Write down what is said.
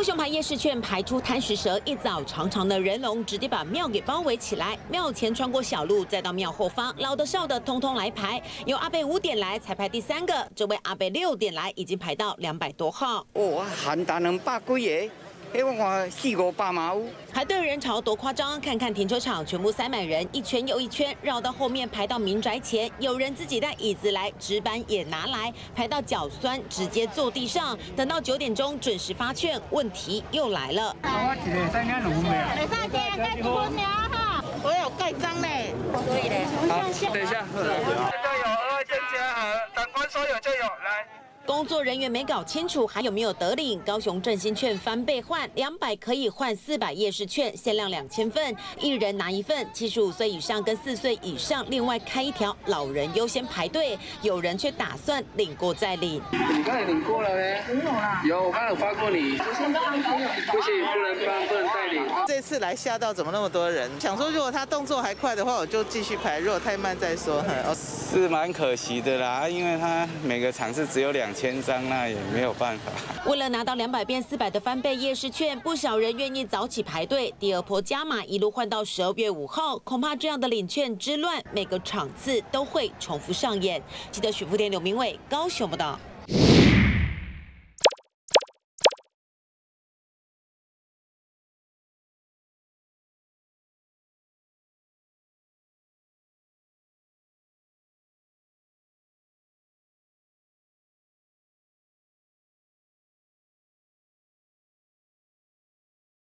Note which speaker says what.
Speaker 1: 高雄牌夜市券排出贪食蛇，一早长长的人龙直接把庙给包围起来。庙前穿过小路，再到庙后方，老的少的通通来排。有阿贝五点来才排第三个，这位阿贝六点来已经排到两百多号。
Speaker 2: 哦，喊单两百几个。哎，我看四五百嘛有。
Speaker 1: 排队人潮多夸张，看看停车场全部塞满人，一圈又一圈，绕到后面排到民宅前，有人自己带椅子来，纸板也拿来，排到脚酸，直接坐地上。等到九点钟准时发券，问题又来了。
Speaker 3: 我一个三间农没有。
Speaker 4: 三间盖几分了哈？我有盖章嘞，所以嘞。
Speaker 3: 好，等一下。现在有二件加和长官说有就有，来。
Speaker 1: 工作人员没搞清楚还有没有得领高雄振兴券翻倍换两百可以换四百夜市券，限量两千份，一人拿一份。七十五岁以上跟四岁以上另外开一条，老人优先排队。有人却打算领过再领。
Speaker 3: 你刚才领过了没？没有啦。有，我刚才发过你。不行，不能发，不能再领。
Speaker 5: 这次来吓到怎么那么多人？想说如果他动作还快的话，我就继续排；如果太慢再说。
Speaker 6: 是蛮可惜的啦，因为他每个场次只有两。千张那也没有办法。
Speaker 1: 为了拿到两百变四百的翻倍夜市券，不少人愿意早起排队。第二波加码一路换到十二月五号，恐怕这样的领券之乱，每个场次都会重复上演。记得许福田、刘明伟高雄报道。